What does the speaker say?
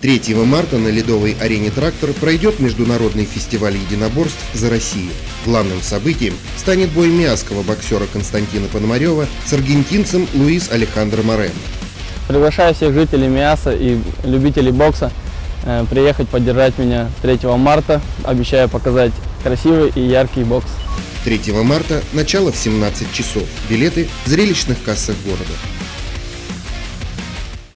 3 марта на ледовой арене «Трактор» пройдет международный фестиваль единоборств за Россию. Главным событием станет бой миасского боксера Константина Пономарева с аргентинцем Луис Алехандро Морено. Приглашаю всех жителей Миаса и любителей бокса э, приехать поддержать меня 3 марта. Обещаю показать красивый и яркий бокс. 3 марта, начало в 17 часов. Билеты в зрелищных кассах города.